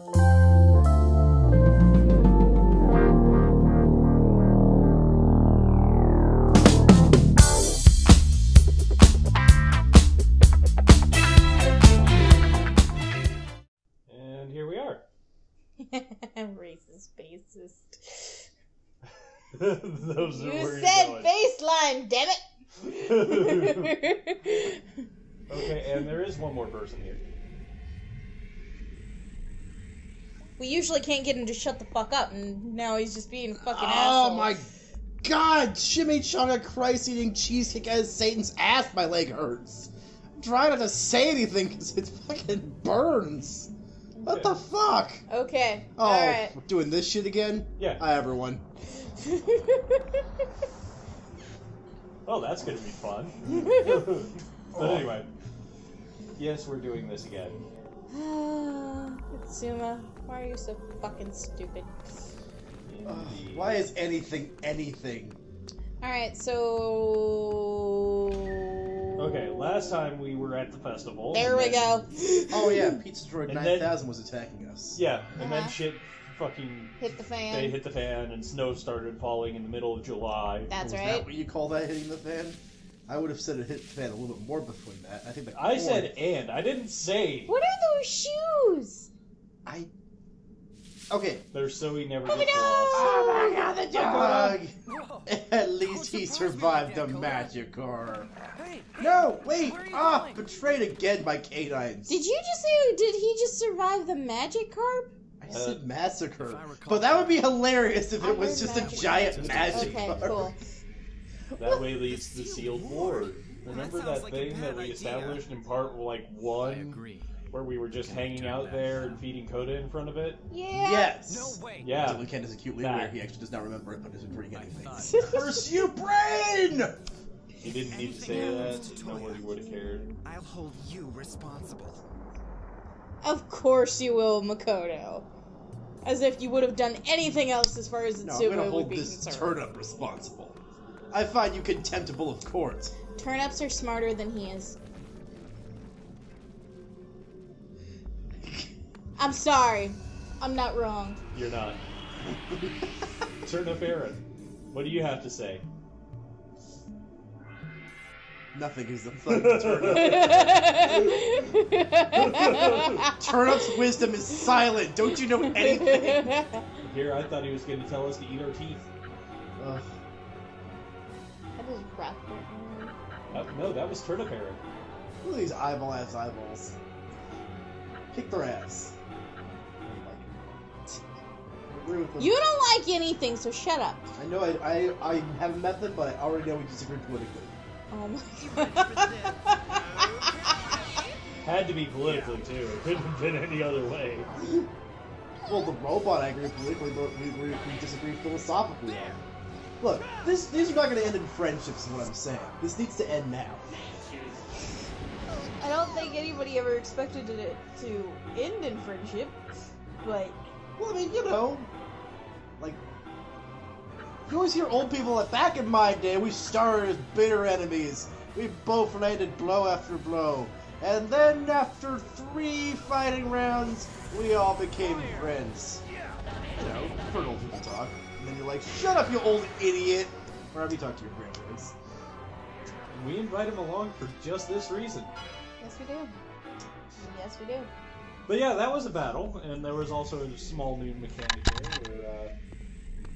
And here we are. Racist, basist. Those are You where said baseline, damn it! okay, and there is one more person here. We usually can't get him to shut the fuck up, and now he's just being a fucking Oh asshole. my god! Jimmy Chimichanga Christ eating cheesecake as Satan's ass, my leg hurts. I'm trying not to say anything because it fucking burns. What the fuck? Okay, Oh, alright. we're doing this shit again? Yeah. Hi, everyone. Oh, that's gonna be fun. but anyway, yes, we're doing this again. Tsuma, why are you so fucking stupid? Ugh, why is anything anything? Alright, so. Okay, last time we were at the festival. There we then- go. Oh yeah, Pizza Droid And 9000 was attacking us. Yeah, and then Uh-huh. shit fucking. Hit the fan. They hit the fan and snow started falling in the middle of July. That's Was right. that what you call that hitting the fan? I would have said it hit the fan a little bit more between that. I think the I said and. I didn't say. What are those shoes? I. Okay. They're so he never Oh gets no! lost. Oh my god, the dog! Whoa. At least he survived the magic horror. No, wait! Where are you Ah, going? betrayed again by canines. Did you just say, did he just survive the magic carp? I said Uh, massacre. I But that would be hilarious if I it was just a giant magic Okay, carp. cool. That way leads to the sealed ward. Remember that that like thing that we idea. established in part like one? I one, agree. Where we were just hanging out there and feeding Coda in front of it? Yeah. Yes! No way. Yeah. Until Ken is acutely That. aware he actually does not remember it, but isn't reading I anything. Curse you, brain! He didn't need to say Anything that. happens to Nobody Toya. would have cared. I'll hold you responsible. Of course you will, Makoto. As if you would have done anything else as far as No, I'm gonna would hold be this concerned. turnip responsible. I find you contemptible of court. Turnips are smarter than he is. I'm sorry. I'm not wrong. You're not. Turn up Aaron. What do you have to say? Nothing is the fucking turnip. Turnip's wisdom is silent. Don't you know anything? Here, I thought he was going to tell us to eat our teeth. Ugh. That is rough. Uh, no, that was Turnip Aaron. Look at these eyeball ass eyeballs. Kick their ass. Agree with them. You don't like anything, so shut up. I know I, I, I haven't met them, but I already know we disagree politically. Oh my god. Had to be politically, too. It couldn't have been any other way. Well, the robot I agree politically, but we, we, we disagree philosophically. on. Look, this, these are not going to end in friendships, is what I'm saying. This needs to end now. I don't think anybody ever expected it to end in friendship, but Well, I mean, you know, like, you always hear old people like, back in my day, we started as bitter enemies. We both landed blow after blow. And then, after three fighting rounds, we all became friends. You know, you've old people talk. And then you're like, shut up, you old idiot! Or have you talked to your grandparents? We invite him along for just this reason. yes we do. Yes we do. But yeah, that was a battle, and there was also a small new mechanic there where, uh...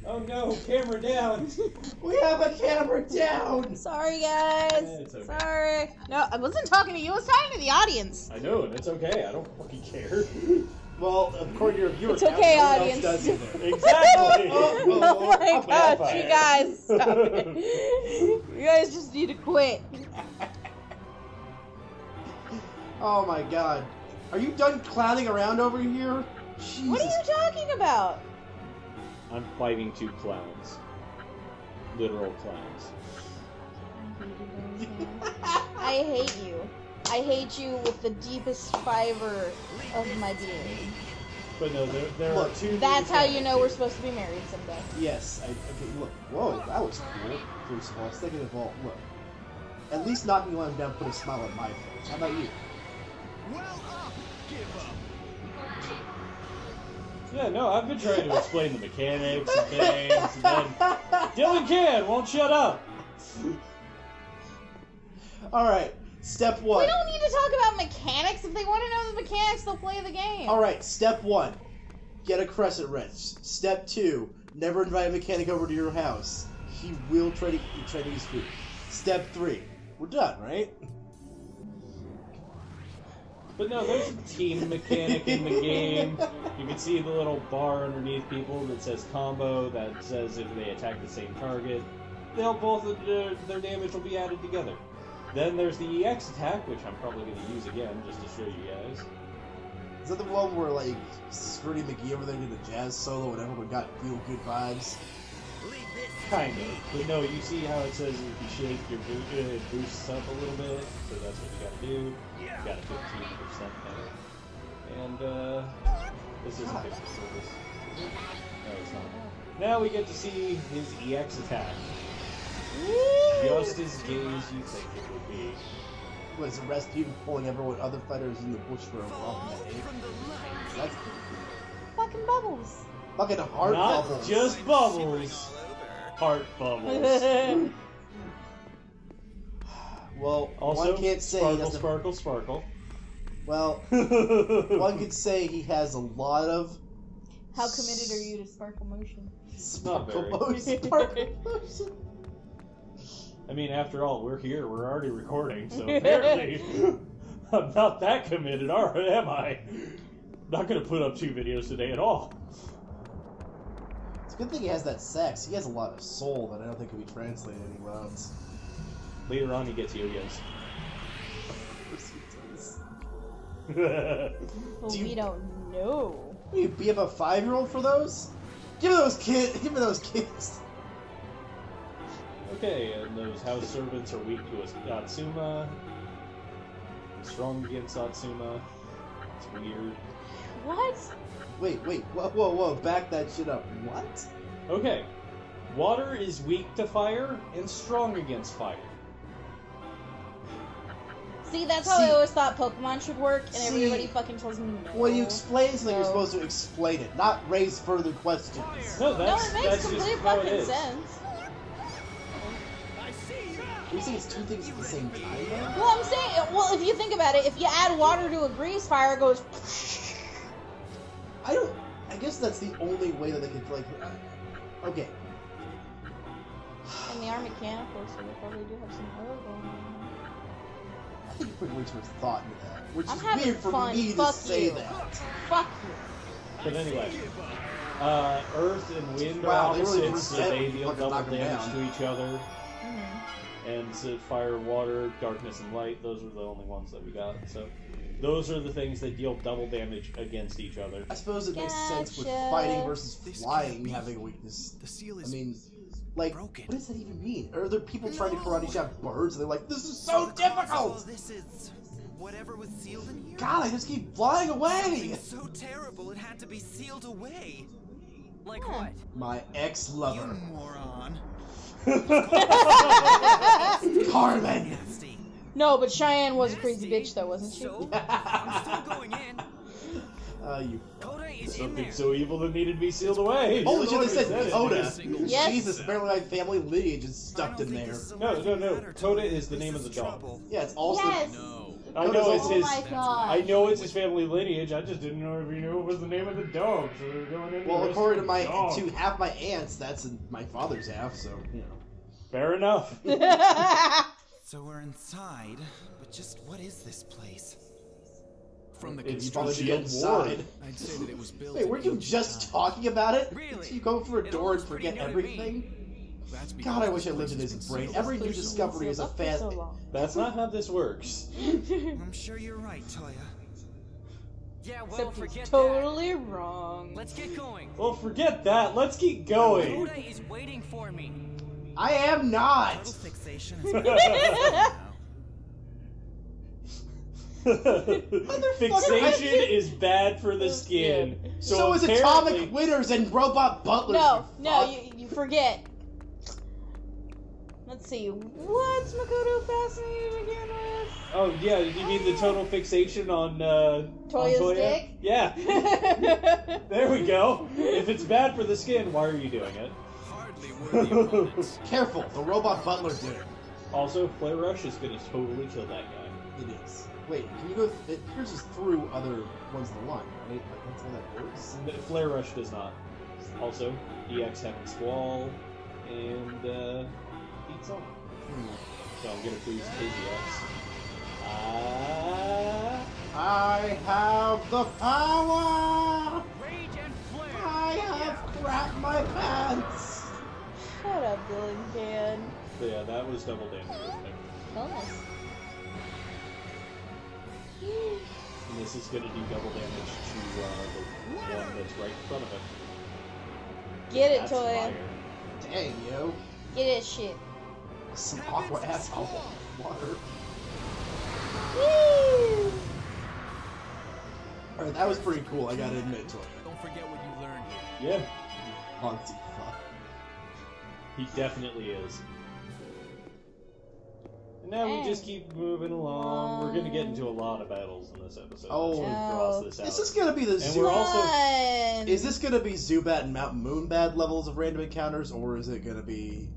Oh no, camera down! We have a camera down! Sorry guys. Yeah, it's okay. Sorry. No, I wasn't talking to you. I was talking to the audience. I know, and it's okay, I don't fucking care. Well, according to your viewer It's okay, no audience. exactly! Oh, oh, oh, oh, my oh, gosh, oh, you oh. guys, stop it. you guys just need to quit. Oh my god. Are you done clowning around over here? Jesus. What are you talking about? I'm fighting two clowns. Literal clowns. I hate you. I hate you with the deepest fiber of my being. But no, there, there are two. That's how you know here. we're supposed to be married someday. Yes, I, okay, look. Whoa, that was cool. First of all, second of all, look. At least knocking one down put a smile on my face. How about you? Well up, give up. Yeah, no, I've been trying to explain the mechanics and things, and then Dylan Cann won't shut up. All right, step one. We don't need to talk about mechanics. If they want to know the mechanics, they'll play the game. All right, step one, get a crescent wrench. Step two, never invite a mechanic over to your house. He will try to try eat Chinese food. Step three, we're done, right? But no, there's a team mechanic in the game. You can see the little bar underneath people that says combo that says if they attack the same target, they'll both uh, their damage will be added together. Then there's the EX attack, which I'm probably going to use again just to show you guys. Is that the one where like Scrooty McGee over there did a jazz solo and everyone got feel good vibes? Kind of. But no, you see how it says if you shake your boot, uh, it boosts up a little bit, so that's what you gotta do. You got a 15% there. And, uh, this isn't 50 service. No, it's not. Now we get to see his EX attack. Just as gay as you think it would be. Was Rasputin pulling everyone, other fighters in the bush for a while from that age? From the lines. That's Fucking bubbles. fucking heart Not bubbles. just bubbles, heart bubbles. Well, Also, one can't say he sparkle, doesn't. sparkle, sparkle. Well, one One could say he has a lot of How committed are you to sparkle motion? sparkle very. motion. Sparkle motion. I mean, after all, we're here. We're already recording, so apparently I'm not that committed, or am I? Not gonna put up two videos today at all. It's a good thing he has that sex. He has a lot of soul that I don't think can be translated anywhere else. Later on, he gets yo-yos. But Do you- we don't know. What, you be a five-year-old for those? Give me those kids. Give me those kids. okay, and those house servants are weak to Satsuma. Strong against Satsuma. It's weird. What? Wait, wait, whoa, whoa, whoa! Back that shit up. What? Okay. Water is weak to fire and strong against fire. See, that's how See- I always thought Pokemon should work, and See, everybody fucking tells me no. When you explain something, you're supposed to explain it, not raise further questions. No, no, that's it makes that's complete just how it fucking sense. I see you. Are saying it's two things at the same time, though? Well, I'm saying, well, if you think about it, if you add water to a grease fire, it goes. I don't. I guess that's the only way that they could like. uh, Okay. And they are mechanical, so they probably do have some oil going on. I think you put way too much thought into that. Which I'm is weird for fun. me Fuck to say that. Fuck you. But anyway, uh, Earth and Wind Wow, are they really opposites, so they deal double damage to each other. Mhm. And so fire, water, darkness, and light, those are the only ones that we got. So those are the things that deal double damage against each other. I suppose it makes sense with fighting versus flying having a weakness. The seal I mean, like, broken. what does that even mean? Are there people trying to karate chop birds and they're like, this is so So the cause difficult? This is whatever was sealed in here. God, I just keep flying away! Something so terrible it had to be sealed away. Like Huh. what? My ex-lover. You lover, moron. Carmen! No, but Cheyenne was a crazy bitch, though, wasn't she? So, I'm still going in. Uh, you. Coda is in Something there. so evil that needed to be sealed away. Holy Just shit, they said it. Coda. Yes. Jesus, apparently my family lineage is I stuck in there. this is a No, no, no. matter, Coda is the name This of the is dog. Yeah, it's also. Yes. No. I know Coda's it's Oh his. I know it's his family lineage. I just didn't know if you knew it was the name of the dog. So we're going into Well, according to my dog. to half my aunts, that's my father's half, so you know. Fair enough. So we're inside, but just what is this place? From the It's You probably construction, get Shield inside. I'd say that it was built. Wait, weren't you just times. talking about it? Really? You go for a It door and forget new to me. everything? That's God, I wish I lived in his brain. Every new discovery is a fast. That's not how this works. I'm sure you're right, Toya. Yeah, well, Except forget he's totally wrong. that. Let's get going. Well, forget that. Let's keep going. Coda is waiting for me. I am not. Total fixation is now. Fixation is bad for the skin. So, So, is apparently- Atomic Winners and Robot Butlers. No, you no, you, you forget. Let's see. What's Makoto fascinated again with? Oh yeah, you mean the total fixation on uh, Toya's on Toya? dick? Yeah. There we go. If it's bad for the skin, why are you doing it? Hardly. Careful, the robot butler did it. Also, Flare Rush is gonna totally kill that guy. It is. Wait, can you go? It pierces through other ones of the line, right? Like that's how that works. Flare Rush does not. Also, EX Heaven's Squall, and uh, beats on. So I'm gonna boost his EX. Ah. I have the power. Rage and flare. I have crapped my pants. Shut up, Dylan Cann. So yeah, that was double damage. wasn't? Bonus. And this is gonna do double damage to uh, the one that's right in front of it. Get it, That's Toya. fire. Dang, yo. Get it, shit. Some aqua asshole. Water. Woo! Alright, that was pretty cool, I gotta admit, Toya. Don't forget what you learned here. Yeah, Ponzi fuck. he definitely is. And now we just keep moving along. We're gonna get into a lot of battles in this episode. Oh. Let's No. cross this out. Is this gonna be the And Zu- we're also- Fun. Is this gonna be Zubat and Mount Moonbad levels of random encounters, or is it gonna be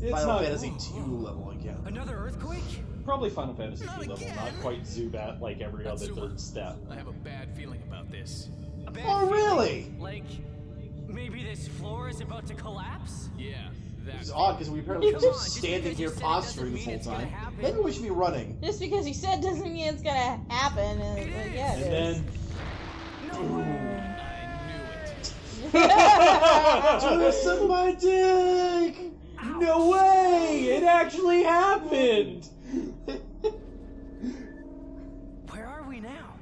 It's Final not Fantasy two level encounter? Another earthquake? probably Final Fantasy II level, not quite Zubat like every other Natsuma. third step. I have a bad feeling about this. A bad Oh, feeling? really? Like, maybe this floor is about to collapse? Yeah, It's odd because we apparently Come keep just standing because here posturing doesn't this whole time. Maybe we should be running. Just because you said doesn't mean it's gonna happen. And, like, yeah, And then I knew it. Twist of my dick! No way! It actually happened! Where are we now?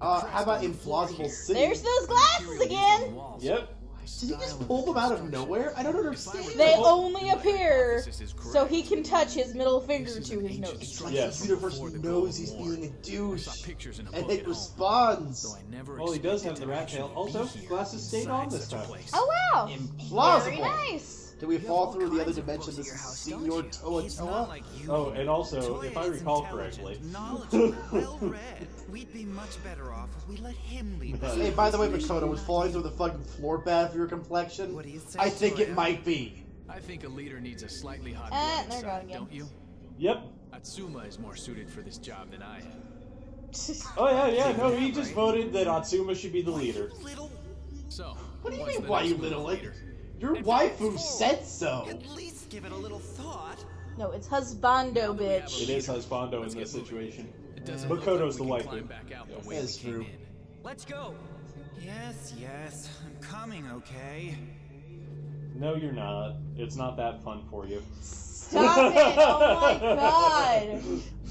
Uh, how about Implausible City? There's those glasses again. Yep. Did he just pull them out of nowhere? I don't understand. They that. only appear so he can touch his middle finger to his ancient nose. structure Yes. The universe knows he's being a douche, saw pictures in a and it responds. though Well, he does have the rat tail. Also, glasses stayed on inside this time. place. Oh wow! Implausible. Very nice. Can we fall through the other kinds of dimension? books This at your is house, don't Senor? Toa Toa. like. Oh, and also, if I recall correctly, well-read. We'd be much better off if we let him lead us. Hey, by the way, Makoto, was falling through the fucking floor bad for your complexion? What do you say, I think it might be. I think a leader needs a slightly hot Ah, blood there inside, again. don't you? Yep. Atsuma is more suited for this job than I am. Oh yeah, yeah. No, he just voted that Atsuma should be the leader. Little, So, What do you mean, why you little? Like, leader? Your waifu said so. at least give it a little thought. no, it's husbando, bitch. It is Husbando Let's in this situation. Makoto's like the waifu. can climb the way That's true. Let's go. Yes, yes, I'm coming, okay? No, you're not. It's not that fun for you. Stop it! Oh my god!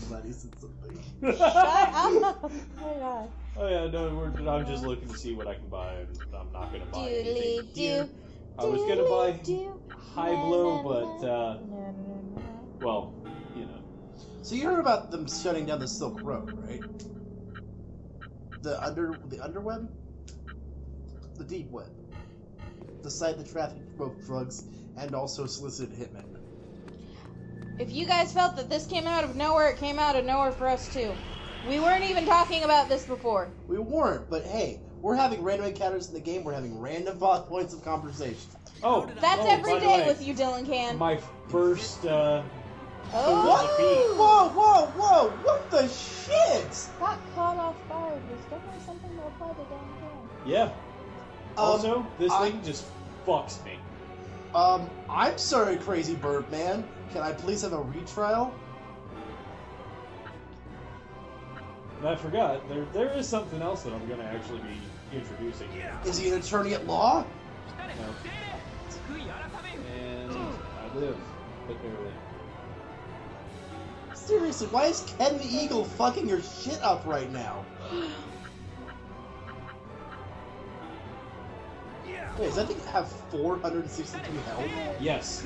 Glad he said something. Shut up! Oh my god. Oh yeah, no, we're, I'm just looking to see what I can buy, and I'm not gonna buy Doodly anything here. doo. I was gonna buy High Blow, but uh, well, you know. So you heard about them shutting down the Silk Road, right? The under the underweb, the deep web, the site that trafficked both drugs and also solicited hitmen. If you guys felt that this came out of nowhere, it came out of nowhere for us too. We weren't even talking about this before. We weren't, but hey, we're having random encounters in the game. We're having random plot points of conversation. Oh, That's oh, every by the day way, with you, Dylan Cann. My first, uh, oh, Whoa, whoa, whoa! What the shit? got caught off guard. There's definitely something to apply to Dylan Cann. yeah. Um, Also, this I- thing just fucks me. Um, I'm sorry, Crazy Bird Man. Can I please have a retrial? And I forgot, there there is something else that I'm gonna actually be introducing. Is he an attorney at law? No. And I live, but barely. Seriously, why is Ken the Eagle fucking your shit up right now? Wait, does that thing have 463 health? Yes.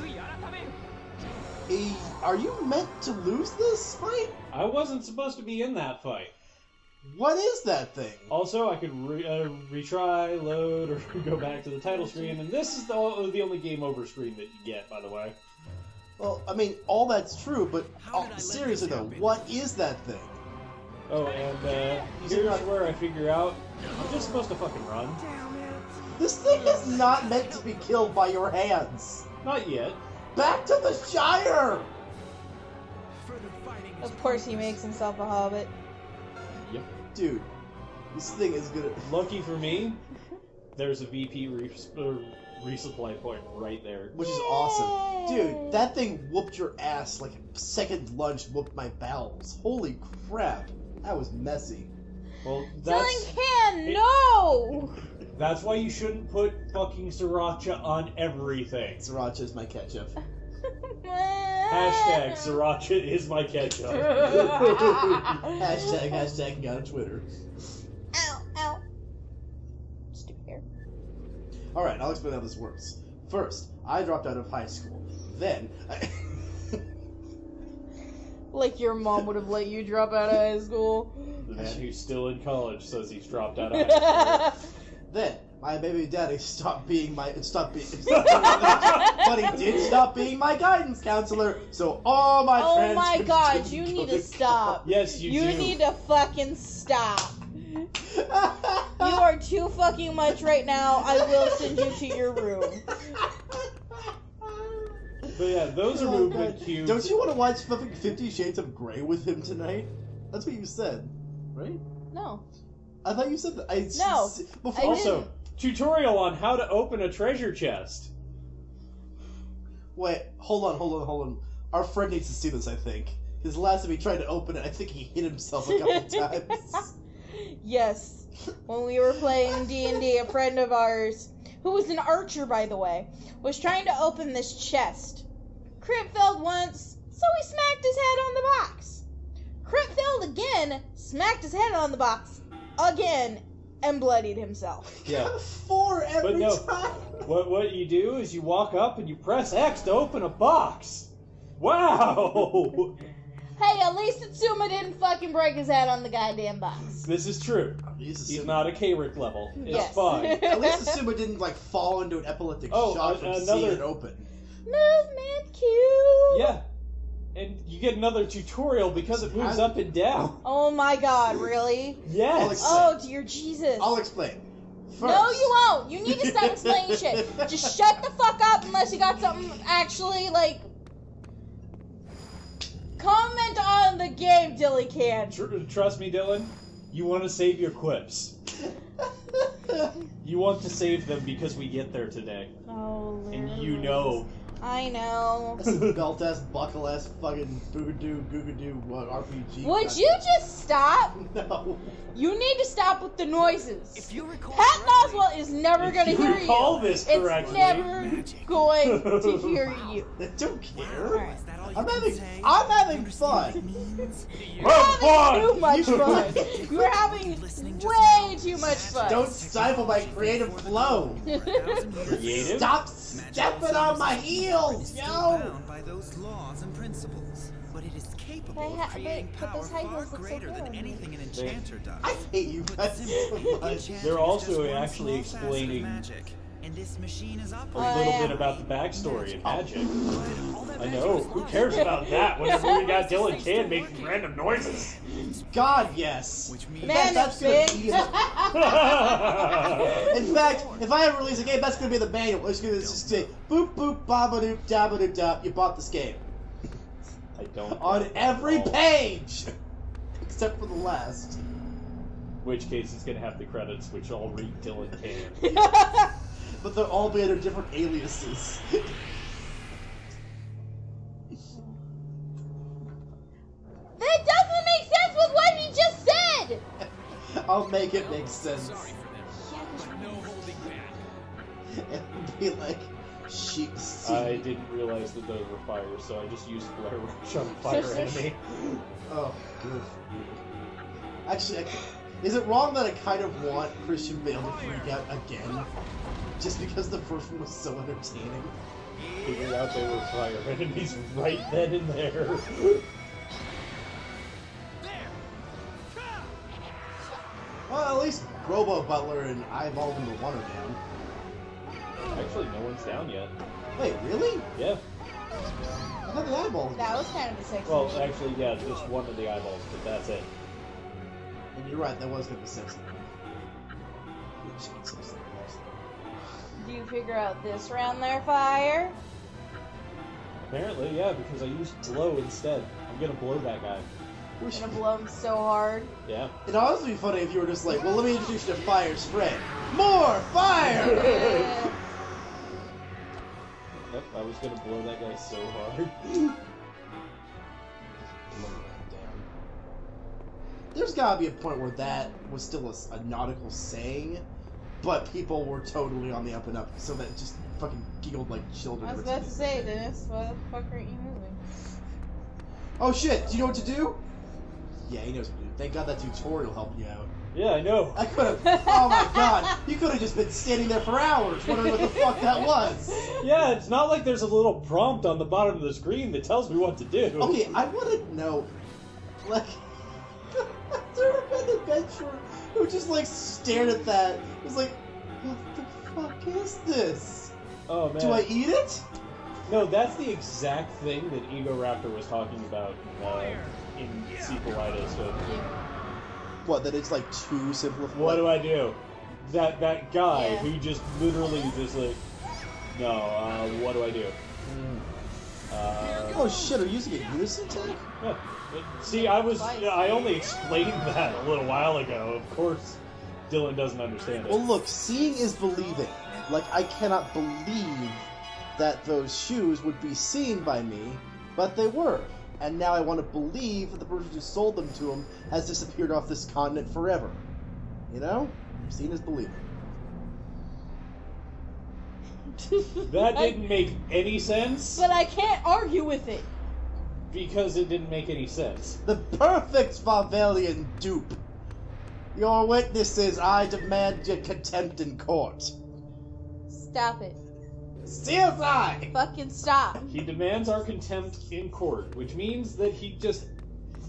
Eh, are you meant to lose this fight? I wasn't supposed to be in that fight. What is that thing? Also, I could re- uh, retry, load, or go back to the title screen, and this is the, the only game over screen that you get, by the way. Well, I mean, all that's true, but How oh, did I let seriously though, what is that thing? Oh, and uh, He's here's not- where I figure out I'm just supposed to fucking run. This thing is not meant to be killed by your hands. Not yet. Back to the Shire! Further fighting is Of course, he makes himself a hobbit. Yep. Dude, this thing is gonna. Lucky for me, there's a VP res- uh, resupply point right there. Which is awesome. Dude, that thing whooped your ass like a second lunch whooped my bowels. Holy crap. That was messy. Well, Dylan that's can no. that's why you shouldn't put fucking sriracha on everything. Sriracha is my ketchup. Hashtag sriracha is my ketchup. hashtag, hashtag me on Twitter. Ow, ow. Stupid hair. Alright, I'll explain how this works. First, I dropped out of high school. Then, I... Like your mom would have let you drop out of high school. The man who's still in college says he's dropped out of high school. then my baby daddy stopped being my stopped being, stopped being but he did stop being my guidance counselor. So all my oh friends. my god, you need to stop. Yes, you, You do. need to fucking stop. You are too fucking much right now. I will send you to your room. But yeah, those are Oh, movement God. cubes. Don't you want to watch fucking Fifty Shades of Grey with him tonight? That's what you said, right? No. I thought you said that. I, No, Before, I Also, tutorial on how to open a treasure chest. Wait, hold on, hold on, hold on. Our friend needs to see this. I think his last time he tried to open it, I think he hit himself a couple times. Yes. When we were playing D&D, a friend of ours, who was an archer by the way, was trying to open this chest. Crit failed once, so he smacked his head on the box. Crit failed again, smacked his head on the box again, and bloodied himself. Yeah. Four every no. time. What what you do is you walk up and you press X to open a box. Wow! Hey, at least Atsuma didn't fucking break his head on the goddamn box. this is true. Jesus, He's not a Carric level. It's Yes. fine. At least Atsuma didn't like fall into an epileptic Oh, shock a- from another- seeing it open. Movement cue. Yeah. And you get another tutorial because it moves I- up and down. Oh my god, really? Yes. Oh dear Jesus. I'll explain. First, No, you won't. You need to stop explaining shit. Just shut the fuck up unless you got something actually like. Comment on the game, Dilly Can. Tr- trust me, Dylan. You want to save your quips. You want to save them because we get there today, Oh, and you know. I know. This is belt ass, buckle ass, fucking boogadoo, googadoo what, RPG. Would crap. you just stop? No. You need to stop with the noises. If you recall Pat correctly, Oswald is never If gonna you hear recall you. this It's correctly. never Magic. going to hear you. I don't care. Alright, is that all you I'm having, say? I'm having You understand what fun. it means? Have Having too much fun. You're having way too much fun. Don't stifle my creative flow. For a thousand years. Creative? Stop stepping on my heels, is still yo. bound by those laws and principles, but it is capable They ha- of creating but- but power those high far heels look so greater good than on you. anything an They- enchanter does. I hate you Put guys simply, so much. enchanting They're is also just one actually small facet of explaining magic, and this machine is A operating. little yeah. bit about the backstory and magic. I know. Who cares about that whenever we got Dylan Cann making random noises? God, yes. Which means Man, that's it's gonna be the- In fact, if I ever release a game, that's gonna be the manual. It's gonna just say boop boop babadoop dabadoop dap. You bought this game I don't. on every page, except for the last. which case it's gonna have the credits, which all read Dylan Cann. But they're all be under different aliases. That doesn't make sense with what he just said. I'll make it make sense. Sorry for them, but no holding back. and be like, sheep I didn't realize that those were fire, so I just used Blair Witch on Fire Enemy. Oh, good for you. Actually, I, is it wrong that I kind of want Christian Bale to freak out again? Just because the first one was so entertaining? Figured out they were fire enemies right then and there. Well, at least Robo Butler and I evolved into one are down. Actually, no one's down yet. Wait, really? Yeah. I thought the eyeball. That was kind of a sexy. Well, move. actually, yeah, just one of the eyeballs, but that's it. And you're right, that was gonna be sexy. Do you figure out this round there, fire? Apparently, yeah, because I used blow instead. I'm gonna blow that guy. Wish- Gonna blow him so hard. Yeah. It'd honestly be funny if you were just like, well, let me introduce you to Fire Spread. More fire! Yep, I was gonna blow that guy so hard. There's gotta be a point where that was still a, a nautical saying, but people were totally on the up and up, so that just fucking giggled like children. I was about to say. Dennis, why the fuck aren't you moving? Oh shit, do you know what to do? Yeah, he knows what to do. Thank god that tutorial helped you out. Yeah, I know. I could have. Oh my god, you could have just been standing there for hours wondering what the fuck that was. Yeah, it's not like there's a little prompt on the bottom of the screen that tells me what to do. Okay, I want to know, like, there have been adventurer who just like stared at that. It Was like, what the fuck is this? Oh man. Do I eat it? No, that's the exact thing that Egoraptor was talking about uh, in sequelitis. So, What? That it's like too simplified. what do I do? That that guy Yeah. who just literally just like, no, uh, what do I do? Uh, Oh shit! Are you using a unison attack? yeah. See, I was I only explained that a little while ago. Of course, Dylan doesn't understand it. Well, look, seeing is believing. Like, I cannot believe that those shoes would be seen by me, but they were. And now I want to believe that the person who sold them to him has disappeared off this continent forever. You know? Seeing is believing. That didn't make any sense But I can't argue with it. because it didn't make any sense. The perfect Varvelian dupe. Your witnesses, I demand your contempt in court. Stop it. CSI! Fucking stop. He demands our contempt in court, which means that he just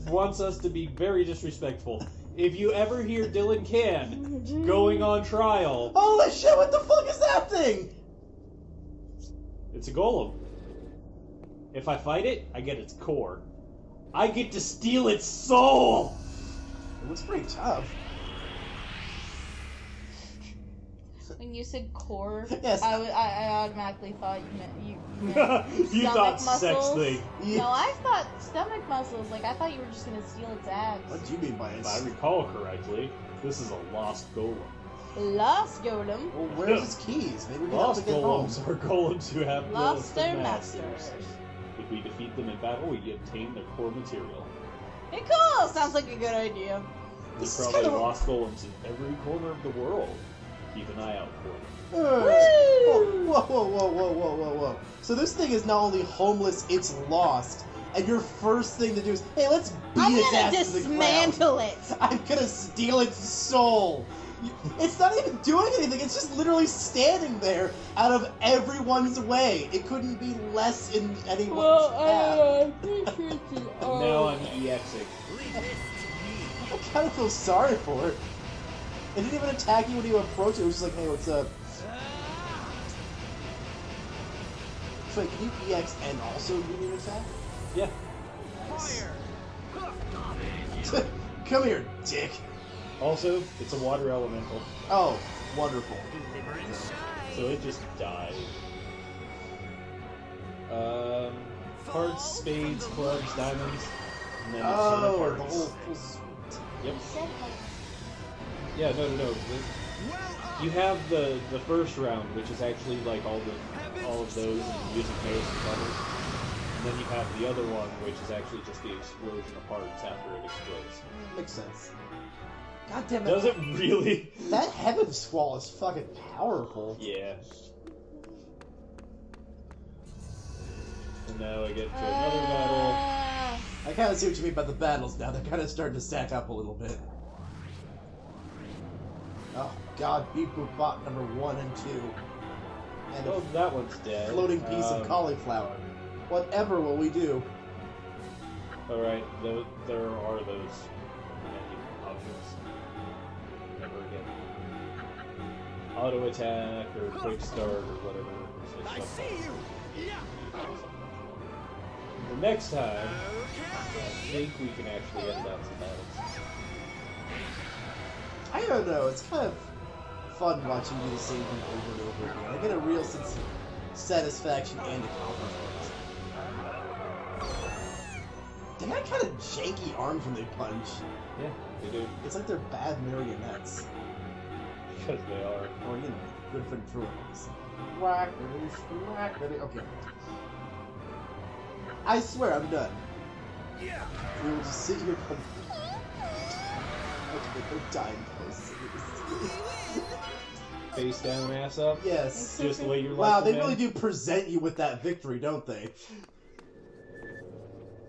wants us to be very disrespectful. If you ever hear Dylan Cann going on trial, Holy shit, what the fuck is that thing? It's a golem. If I fight it, I get its core. I get to steal its soul! It looks pretty tough. When you said core, Yes. I, w- I, I automatically thought you meant you. You, meant you stomach thought sex muscles. thing. Yeah. No, I thought stomach muscles. Like I thought you were just gonna steal its abs. What do you mean by it? If I recall correctly, this is a lost golem. Lost golem. Well, where's his keys? Maybe we can help Lost to get home. golems are golems who have Lost the, the their masters. masters. If we defeat them in battle, we obtain their core material. Hey, cool. Sounds like a good idea. There's is probably kinda- lost golems in every corner of the world. Keep an eye out for them. Whoa, whoa, whoa, whoa, whoa, whoa, whoa, whoa. So this thing is not only homeless, it's lost. And your first thing to do is, hey, let's beat I'm its gonna ass to the ground. dismantle it. I'm gonna steal its soul. It's not even doing anything. It's just literally standing there out of everyone's way. It couldn't be less in anyone's path. Oh. Now I'm EXing. I kind of feel sorry for it. It didn't even attack you when you approached it. It was just like, hey, what's up? So wait, can you EX and also do an attack? Yeah. Come here, dick. Also, it's a water elemental, Oh, wonderful. so it just died. Um, hearts, spades, clubs, diamonds, and then it's Oh, the whole. Yep. Yeah, no, no, no. You have the the first round, which is actually like all the all of those and music notes and levels. And then you have the other one, which is actually just the explosion of hearts after it explodes. Makes sense. God damn it. Does it really? That heaven squall is fucking powerful. Yeah. And now I get to another battle. Uh, I kind of see what you mean by the battles now. They're kind of starting to stack up a little bit. Oh god, beep boop bot number one and two. And Oh, that one's dead. floating piece Um, of cauliflower. Whatever will we do? Alright, tho- there are those magic Auto attack or quick start or whatever. I see you! So next time, I think we can actually end out some battles. I don't know. It's kind of fun watching you do the same thing over and over again. I get a real sense of satisfaction and accomplishment. They got kind of janky arms when they punch. Yeah, they do. It's like they're bad marionettes. Because they are. Or, you know, good for ventriloquist. Whackity, whackity. Okay. I swear, I'm done. Yeah. We will just sit here. going, Okay, they're dying close. Face down, ass up. Yes. Just the way you like Wow, they be. really do present you with that victory, don't they?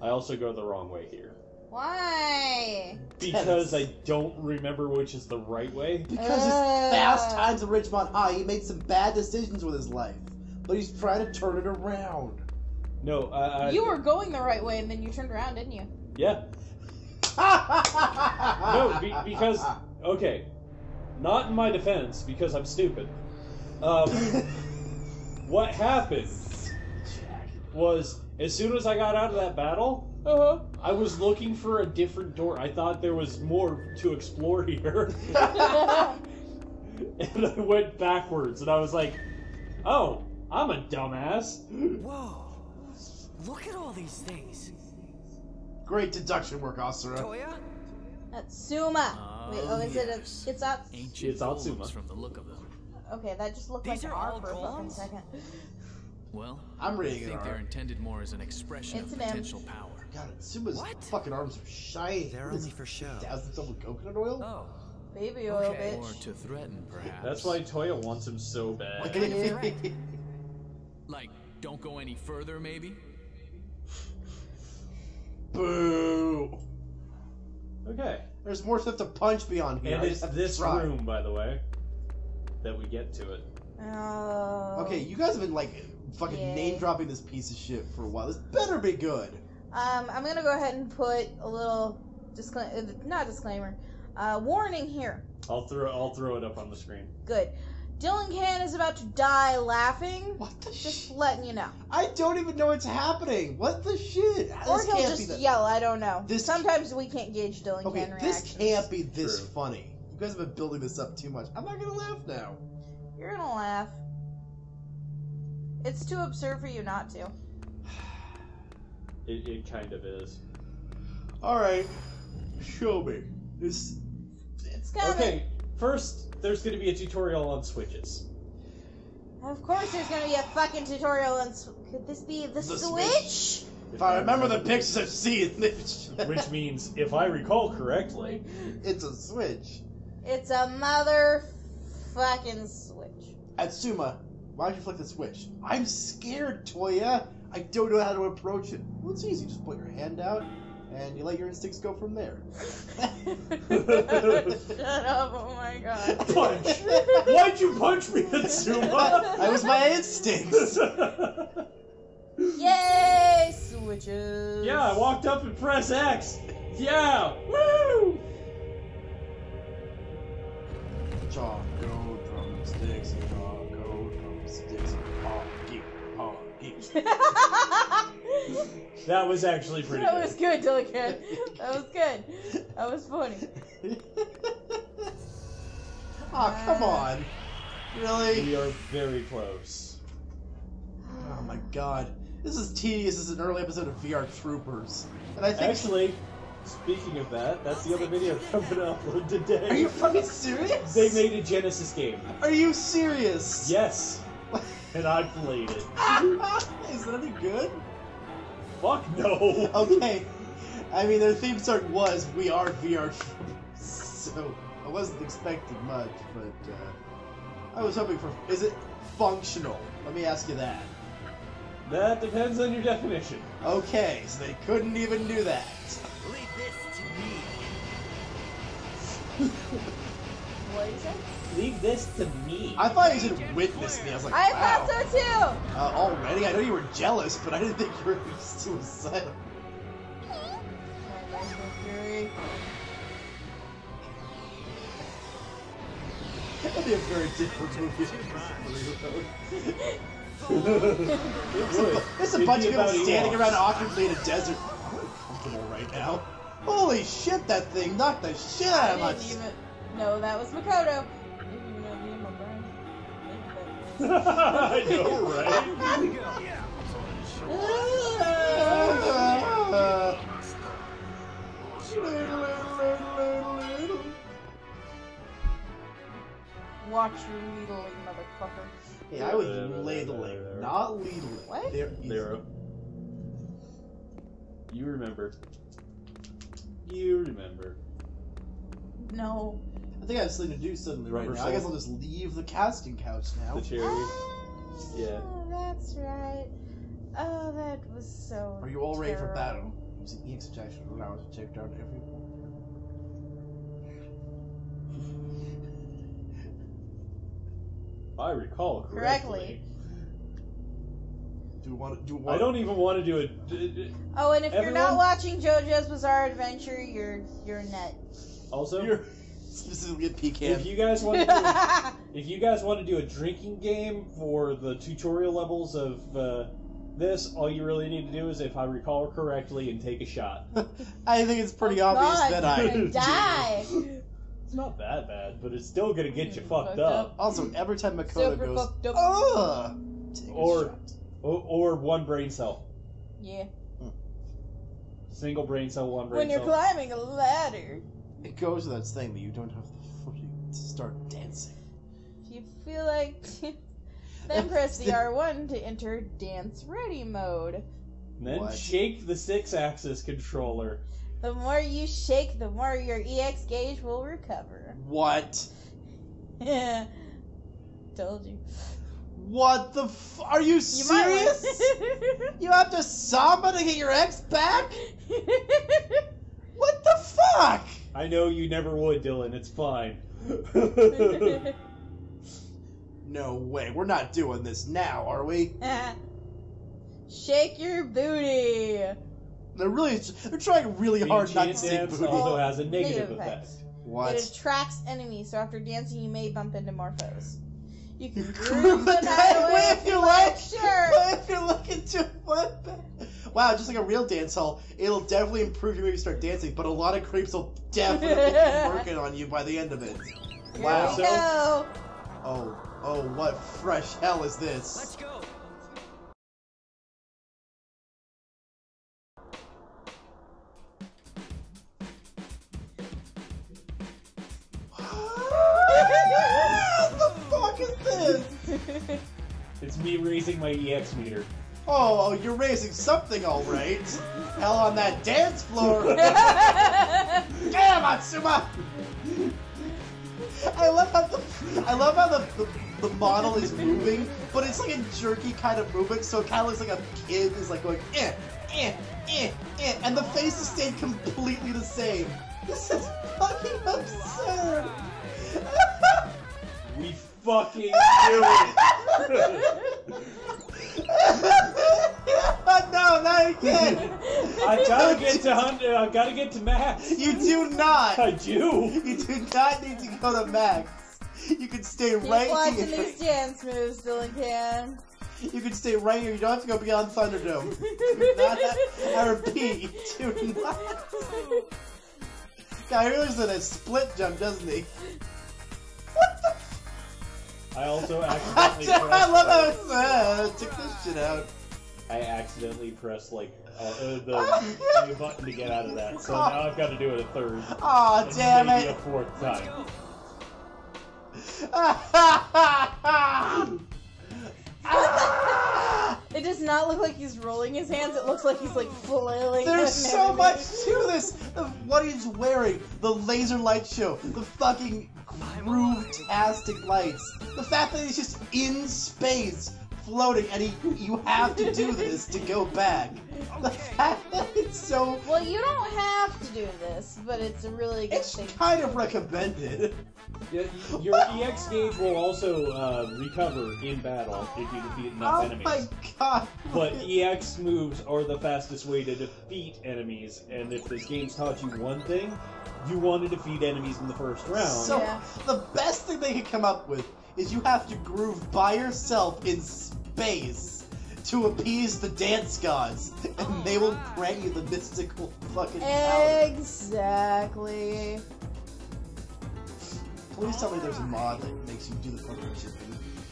I also go the wrong way here. Why? Because I don't remember which is the right way. Because his Ugh. fast times of Richmond High, he made some bad decisions with his life. But he's trying to turn it around. No, I. I You were going the right way and then you turned around, didn't you? Yeah. No, be, because okay, not in my defense because I'm stupid. Um, what happened was as soon as I got out of that battle, Uh I was looking for a different door. I thought there was more to explore here, and I went backwards. And I was like, "Oh, I'm a dumbass." Whoa. Look at all these things. Great deduction work, Asura. Toya? That's Suma. Wait, oh, is it a? yes. It's up. Ancient It's Atsuma. from the look of them. Okay, that just looked These like an R all for a fucking second. Well, I'm I reading it. think they're intended more as an expression It's of potential power. God, Suma's What? fucking arms are shiny. They're What is only for show. Dousing someone with coconut oil? Oh. Baby oil, Okay. Or to threaten, perhaps. That's why Toya wants him so bad. kind of threat? Like, don't go any further, maybe? Boo! Okay, There's more stuff to punch beyond here. and it's just have to this room, by the way, that we get to it. Oh. Okay, you guys have been like fucking Yay. name dropping this piece of shit for a while. This better be good. Um, I'm gonna go ahead and put a little disclaimer, not disclaimer, uh, warning here. I'll throw I'll throw it up on the screen. Good. Dylan Cann is about to die laughing. What the shit? Just shit? letting you know. I don't even know what's happening. What the shit? Or This he'll can't be just the- yell. I don't know. This- Sometimes we can't gauge Dylan Okay, Can this can't be this True. funny. You guys have been building this up too much. I'm not gonna laugh now. You're gonna laugh. It's too absurd for you not to. It, it kind of is. All right, show me. This It's kind Okay, first there's going to be a tutorial on switches. of. Of course, there's gonna be a fucking tutorial on. s- Could this be the, The switch? If I remember the pictures I've seen, Which means, if I recall correctly, it's a switch. It's a mother fucking switch. Atsuma, why'd you flick the switch? I'm scared, Toya. I don't know how to approach it. Well, it's easy. Just put your hand out, and you let your instincts go from there. Shut up! Oh my god. punch. Why'd you punch me, Atsuma? that was my instincts. Yay! Switches. yeah, I walked up and press X. Yeah, woo! Choco drumsticks, choco drumsticks, honky, honky. That was actually pretty that good. was good, Dillican. That was good. That was funny. oh, come uh, on. Really? We are very close. Oh my god. This is tedious as an early episode of VR Troopers. And I think. Actually, speaking of that, that's the other video that I'm gonna upload today. Are you fucking serious? They made a Genesis game. Are you serious? Yes, and I played it. is that any good? Fuck no. Okay. I mean, their theme song was "We Are VR so I wasn't expecting much, but uh, I was hoping for. Is it functional? Let me ask you that. That depends on your definition. Okay, so they couldn't even do that. Leave this to me. What did you say? Leave this to me. I thought you said witness me. I was like, I wow. thought so too. Uh, already? I know you were jealous, but I didn't think you were suicidal. Fury. That'd be a very different movie. if it was Fury Road. it would. There's a bunch of people standing around awkwardly in a desert. I'm uncomfortable right now. Holy shit, that thing knocked the shit out of my. didn't even. No, that was Makoto. I know, right? Watch your needling, motherfucker. Yeah, I was ladling, not ladling. What? There is- Nero. You remember. You remember. No. I think I have something to do suddenly right Rubber now. I guess. I'll just leave the casting couch now. The cherry. Ah, yeah. Oh, that's right. Oh, that was so. Are you all ready for terrible. battle? Using EX ejection allows to take down every. If I recall correctly. Correctly. Do we want to do? We I don't even want to do it. d- d- Oh, and if you're not Everyone- watching JoJo's Bizarre Adventure, you're you're a nut. Also, You're specifically at pecan. if you guys want to, do, if you guys want to do a drinking game for the tutorial levels of uh, this, all you really need to do is, if I recall correctly, and take a shot. I think it's pretty Oh, obvious God, that you're I gonna die. It's not that bad, but it's still gonna get you fucked Fucked up. up. Also, every time Makoto Super goes, fucked up. ugh, take a Or- shot. Or, or one brain cell. Yeah. Single brain cell, one brain When you're cell. climbing a ladder, It goes without saying that you don't have the footing to start dancing. if you feel like, then press the R1 to enter dance ready mode. Then What? shake the six axis controller. The more you shake, the more your EX gauge will recover. What? Told you. What the f- Are you You serious? might you have to samba to get your ex back? What the fuck? I know you never would, Dylan. It's fine. No way. We're not doing this now, are we? Shake your booty. They're really they're trying really Being hard not to chant say dance booty. also has a negative Negative effect. effect. What? It attracts enemies, so after dancing, you may bump into more foes. You can You groove the night away if you like. Sure. But if you're looking to what? Wow, just like a real dance hall, it'll definitely improve you when you start dancing. But a lot of creeps will definitely be working on you by the end of it. Here Wow. we go. Oh, oh, what fresh hell is this? Let's go. what the fuck is this? It's me raising my EX meter. Oh, oh, you're raising something, all right. Hell on that dance floor. Damn, Atsuma! I love how the I love how the, the, the model is moving, but it's like a jerky kind of movement, so it kind of looks like a kid is like going eh, eh, eh, eh, and the faces stayed completely the same. This is fucking absurd. We fucking do it! no, not again. I gotta get to hundred. I gotta get to max. You do not. I do. You do not need to go to max. You can stay Keep right watching here. these dance moves, Dylan Cann. You can stay right here. You don't have to go beyond Thunderdome. Do not have, I repeat, do not. Guy really does a split jump, doesn't he? What the? I also accidentally. I pressed, love how it's, uh, took this shit out. I accidentally pressed like uh, uh, the button to get out of that, so now I've got to do it a third. Aw, and damn maybe it. a fourth time. It does not look like he's rolling his hands. It looks like he's like flailing. There's so much to this. The- What he's wearing, the laser light show, the fucking groove-tastic lights, the fact that he's just in space floating, and he, you have to do this to go back. The fact that it's so, Well, you don't have to do this, but it's a really good it's thing. kind of recommended. Yeah, your EX gauge will also uh, recover in battle if you defeat enough Oh enemies. my god. But EX moves are the fastest way to defeat enemies, and if this game's taught you one thing, you want to defeat enemies in the first round. So Yeah. the best thing they could come up with is you have to groove by yourself in space to appease the dance gods, and oh, they will grant you the mystical fucking power. Exactly. Please tell me there's a mod that makes you do the fucking shit.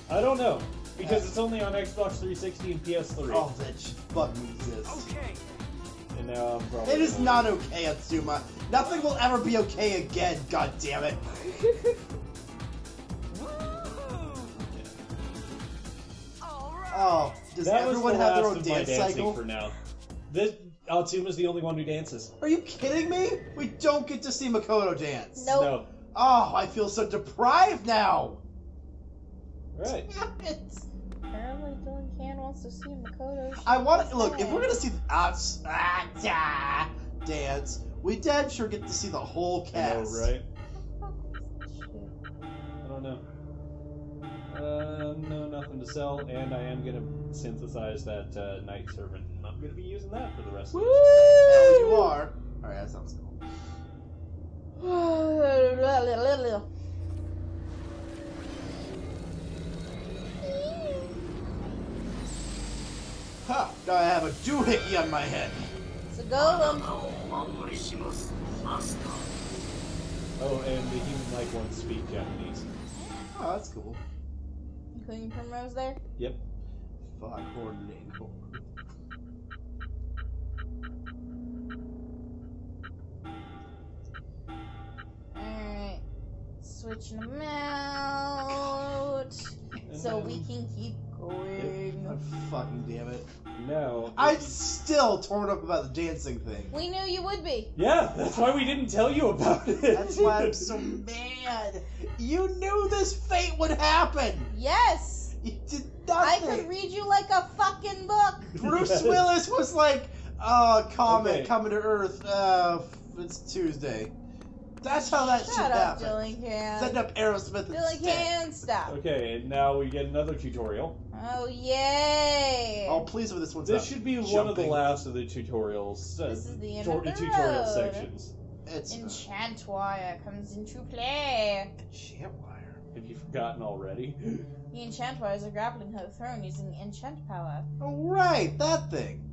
I don't know because it's only on Xbox 360 and PS3, Oh, that shit fucking exists. Okay. and now I'm probably. It is not okay, Atsuma. Nothing will ever be okay again, god damn it. Oh, does That was everyone the have their last own of my dance dancing cycle? for now. This Atsuma's the only one who dances. Are you kidding me? We don't get to see Makoto dance. Nope. No. Oh, I feel so deprived now. Right. Damn it. Apparently, Dylan Cann wants to see Makoto. I want to look. If we're gonna see the outs ah, da, dance, we damn sure get to see the whole I know, cast. right? I don't know. Uh, no, nothing to sell, and I am gonna synthesize that uh, night servant, and I'm gonna be using that for the rest of Woo! this. Hell, you are. All right, that sounds cool. Ha! Now I have a doohickey on my head. It's a golem. Oh, and the human-like ones speak Japanese. Oh, that's cool. Including Primrose there. Yep. Foghorn Leghorn. Alright. Switching them out. And So then- we can keep going. God fucking damn it. No. I'm still torn up about the dancing thing. We knew you would be. Yeah, that's why we didn't tell you about it. That's why I'm so mad. You knew this fate would happen. Yes! You did I could read you like a fucking book. Bruce Willis was like, uh, comet Okay. coming to Earth. Uh, it's Tuesday. That's how that shit Shut up, happened. Dylan Cann. Setting up Aerosmith Dylan instead. Can, stop. Okay, and now we get another tutorial. Oh, yay! Oh, please, with this one's This up. should be one of the Jumping. last of the tutorials. Uh, This is the end tor- of the tutorial road. sections. It's Enchantwire comes into play. Enchantwire. Have you forgotten already? The Enchantwire is a grappling hook thrown using enchant power. Oh, right, that thing.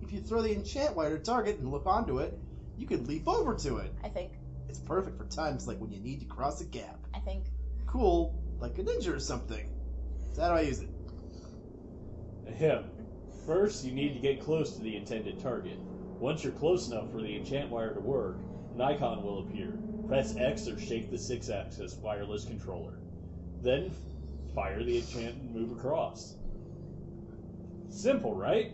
If you throw the enchant wire to target and look onto it, you can leap over to it. I think. It's perfect for times like when you need to cross a gap. I think. Cool, like a ninja or something. So how do I use it? Ahem. First, you need to get close to the intended target. Once you're close enough for the enchant wire to work, an icon will appear. Press X or shake the 6-axis wireless controller. Then, fire the enchant and move across. Simple, right?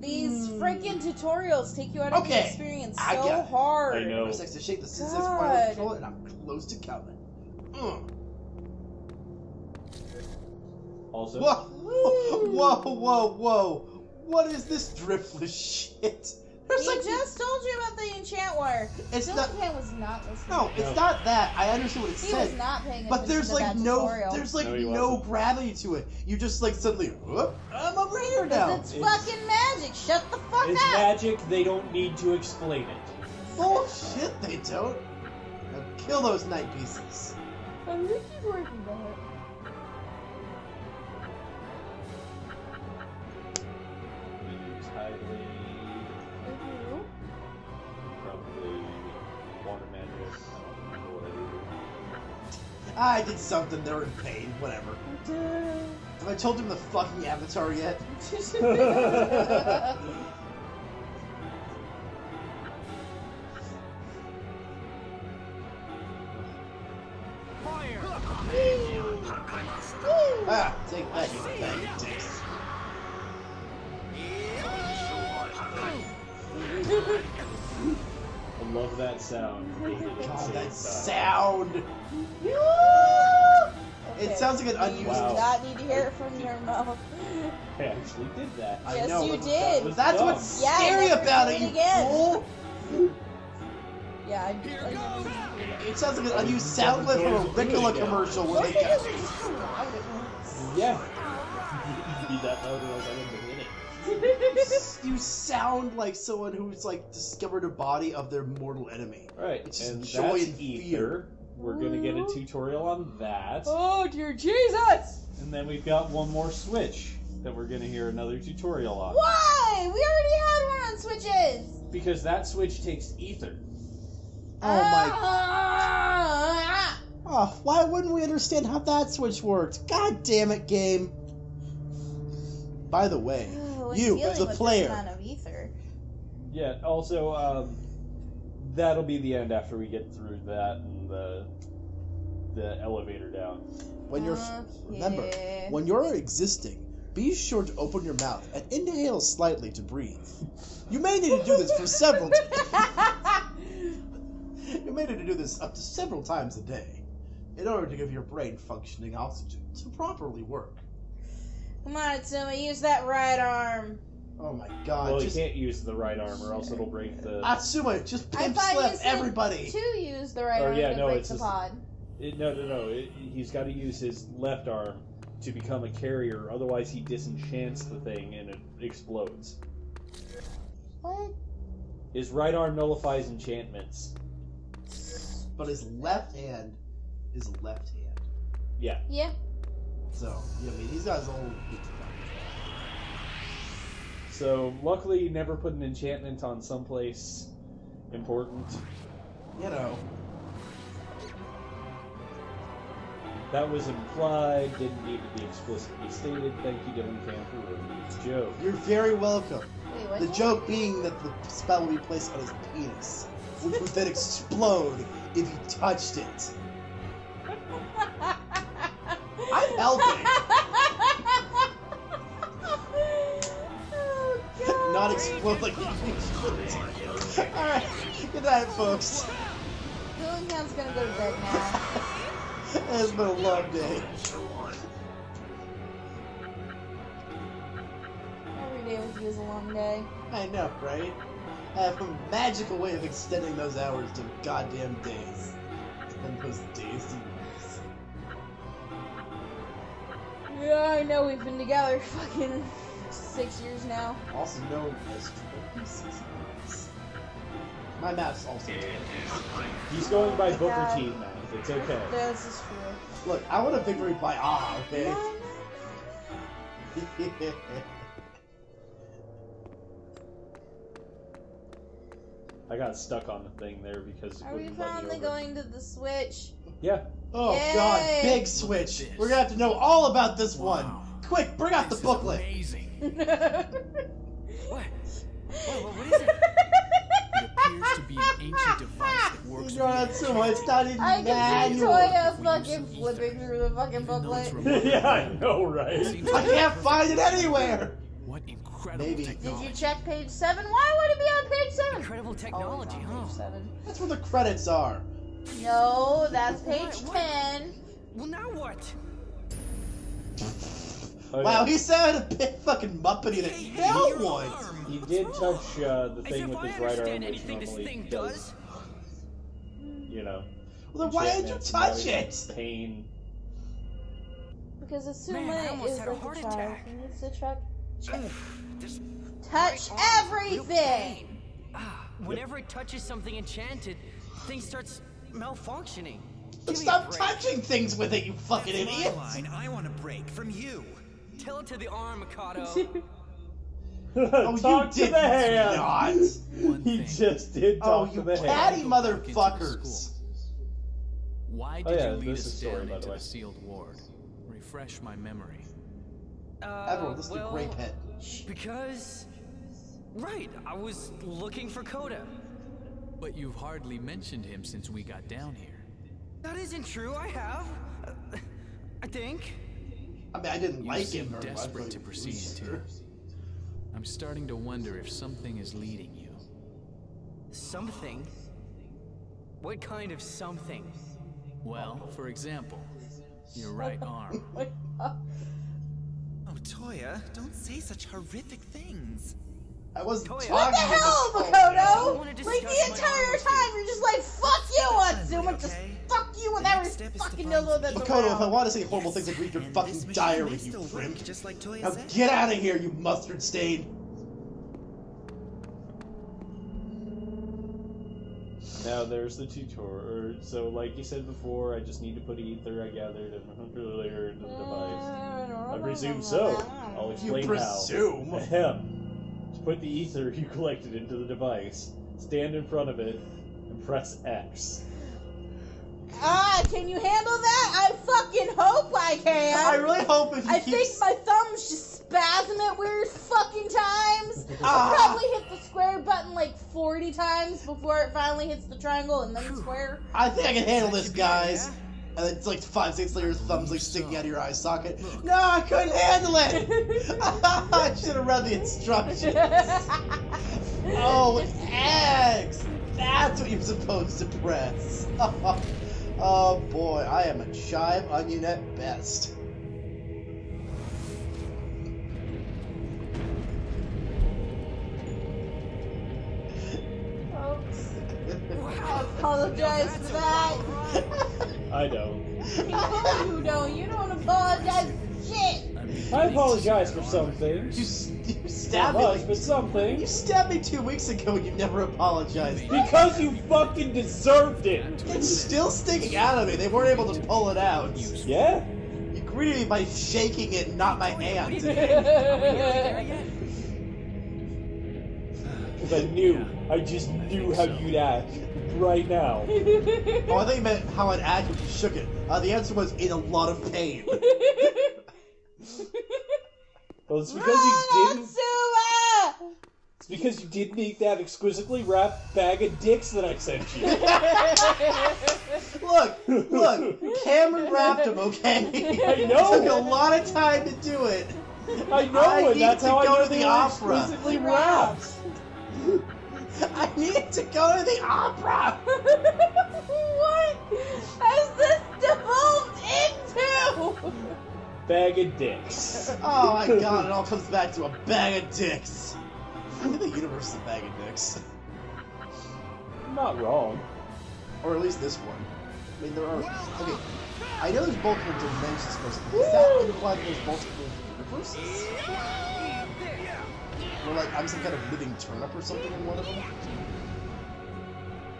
These freaking tutorials take you out of the Okay, experience I so got it. hard. I know. Press X to shake the scissors God. wireless controller, and I'm close to coming. Mm. Also, Whoa, whoa, whoa, whoa! What is this driftless shit? There's He like just told you about the enchant wire. It's Dylan not- Can was not listening. no, it's No. not that. I understand what it He said. was not paying attention But there's to like that no, tutorial. there's like No, he no gravity to it. You just like suddenly, whoop, I'm over here now. It's, It's- fucking magic. Shut the fuck it's up. It's magic, they don't need to explain it. Bullshit, they don't. Now kill those night pieces. I'm just working on I I did something. They're in pain. Whatever. Have I told him the fucking avatar yet? Ah, take that, you dicks. I love that sound. Hate it at the God, that uh, sound. Okay, It sounds like an You unused. Wow. do not need to hear it from your mouth. I actually did that. I Yes, know, you did. was That's dumb. what's Yeah, I scary never about it, it you again. fool. Yeah, I, I It sounds like an unused sound clip from a Ricola commercial where they got. Yeah. you that louder like I in a minute. You sound like someone who's like discovered a body of their mortal enemy. Right, It's just and joy that's and ether. fear. we're gonna get a tutorial on that. Oh dear Jesus! And then we've got one more switch that we're gonna hear another tutorial on. Why? We already had one on switches. Because that switch takes ether. Oh my. Oh, why wouldn't we understand how that switch worked? God damn it, game. By the way, When you dealing as a with this player, amount of ether. Yeah, also, um, that'll be the end after we get through that and the the elevator down. when you're remember when you're existing, be sure to open your mouth and inhale slightly to breathe. You may need to do this for several. you may need to do this up to several times a day, in order to give your brain functioning oxygen to properly work. Come on, Tsuma, use that right arm. Oh my god! well, just you can't use the right arm or else it'll break the. Ah, Atsuma, just I pimp thought slap you said everybody. to use the right Oh, arm yeah, to no, break it's the just- pod. It, no, no, no. It, he's got to use his left arm to become a carrier, otherwise he disenchants the thing and it explodes. What? His right arm nullifies enchantments. But his left hand is left hand. Yeah. Yeah. So, yeah, know, I mean, he's got his own. So luckily, you never put an enchantment on someplace important. You know. That was implied, didn't need to be explicitly stated. Thank you, Dylan Cann, for ruining this joke. You're very welcome. Wait. The joke being that the spell will be placed on his penis, which would then explode if you touched it. I'm oh, Not explode like. Alright, good night, folks. Cam's gonna go to bed now. It's been a long day. Every day with you is a long day. I know, right? I have a magical way of extending those hours to goddamn days. And those days to Yeah, I know we've been together fucking six years now. Also known as 26 months. My math's also 10. He's going by Booker God. T math. It's okay. This is true. Look, I want a victory by ah, okay? I got stuck on the thing there because it Are we wouldn't let me finally going to the switch? Yeah. oh Yay! god, big switch. We're gonna have to know all about this Wow. one. Quick, bring out the This is booklet. Amazing. What? What, what, what is it? It appears to be an ancient device that works You know via that's so it's not even I can see. Toya If we use fucking flipping through the fucking Even though it's booklet. yeah, I know, right? I can't find it anywhere. What incredible Maybe. Did you check page seven? Why would it be on page seven? Incredible Oh, technology, on huh? page seven. That's where the credits are. No, that's page What? What? ten. Well, now what? Oh, Wow, yeah. he sounded a bit fucking muppety that Hey, no your one. arm. He did touch uh, the thing if with I his right arm, understand which anything this normally thing does, does. you know. Well, then why did you touch it? Pain. Because Atsuma Man, I almost is had a like heart a child. attack. He needs to check. This Touch right everything! pain. Ah, whenever it touches something enchanted, thing starts malfunctioning. Give stop touching things with it, you fucking That's idiot. line. I want a break from you. Tell it to the arm, Mikado. Oh, talk you to did the hand. not. One He thing. just did Oh, talk you to the hand. catty Go back motherfuckers. school. Why Oh, did yeah, you lead us is story, down by the into way. the sealed ward? Refresh my memory. Uh, Everyone, listen well, to Great Pet. Because. Right, I was looking for Coda. But you've hardly mentioned him since we got down here. That isn't true, I have. Uh, I think. I mean, I didn't You like seem him very much. desperate to proceed, was too. I'm starting to wonder if something is leading you. Something? What kind of something? Well, for example, your right arm. Oh, Toya, don't say such horrific things. I wasn't talking What the hell, about- Makoto? Like the entire time, you're just like, fuck you, Atsuma, just fuck you with The every next step is to fucking find dildo that's Makoto, if I want to say horrible things, I'd read your fucking diary, you still primp. just like Toya Now said. get out of here, you mustard stain. Now there's the tutorial. So, like you said before, I just need to put ether I gathered and earlier into the device. Mm, I presume so. I'll explain You explain presume? how. Ahem. To put the ether you collected into the device, stand in front of it and press X. Ah, can you handle that? I fucking hope I can. I really hope if he I think my thumbs just spasm at weird fucking times. Ah. I probably hit the square button like 40 times before it finally hits the triangle and then the square. I think I can handle this, guys. And it's like five seconds later, his thumb's like sticking out of your eye socket. No, I couldn't handle it. I should have read the instructions. Oh, X! That's what you're supposed to press. Oh boy, I am a chive onion at best. Oops. I apologize for that. I don't. No, you don't. You don't apologize for shit. I apologize for some You, things. s- you Not stabbed me. much, Like, but some you things. stabbed me two weeks ago and you never apologized. Because you fucking deserved it! It's still sticking out of me. They weren't able to pull it out. Yeah? You greeted me by shaking it, not my hand. Because I knew. I just knew how you'd act right now. Oh, I think you meant how I'd act if you shook it. Uh, the answer was in a lot of pain. Well, it's because you didn't. Run, It's because you didn't eat that exquisitely wrapped bag of dicks that I sent you. look, look, Cameron wrapped him, okay? I know. It took a lot of time to do it. I know, I and need that's to how I go to they the opera. exquisitely wrapped. I need to go to the opera. what has this devolved into? Bag of dicks. Oh my god, it all comes back to a bag of dicks. I think the universe is a bag of dicks. Not wrong. Or at least this one. I mean, there are. Okay, I know there's multiple dimensions, but does that imply that there's multiple universes? Or like I'm some kind of living turnip or something in one of them?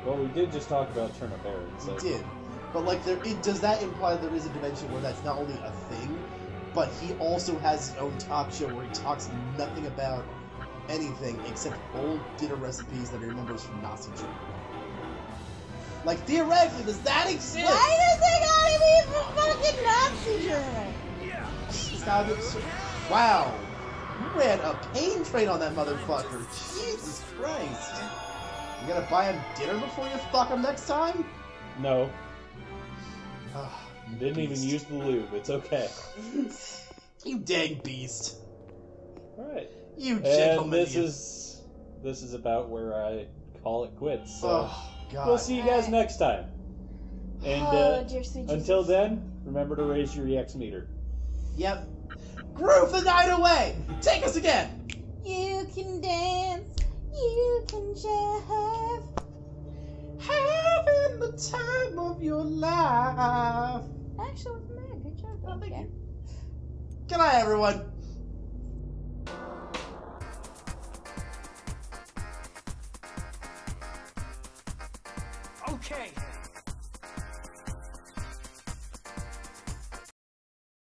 Well, we did just talk about turnip Aaron, so. We did. But like, there it, does that imply there is a dimension where that's not only a thing, but he also has his own talk show where he talks nothing about anything except old dinner recipes that he remembers from Nazi Germany. Like theoretically, does that exist? Why does it gotta be from fucking Nazi German? It's gotta be so- Wow, you ran a pain train on that motherfucker. Jesus Christ! You gotta buy him dinner before you fuck him next time? No, Ah, you didn't even use the lube. It's okay. You dang beast! Alright. You And gentleman! this you- is this is about where I call it quits. So Oh God! we'll see you guys next time. And oh, uh, dear sweet until Jesus. then, remember to raise your EX meter. Yep. Groove the night away! Take us again! You can dance, you can jive. Having the time of your life. Actually, wasn't bad. Good job. Oh, thank Okay. you. Good night, everyone. Okay,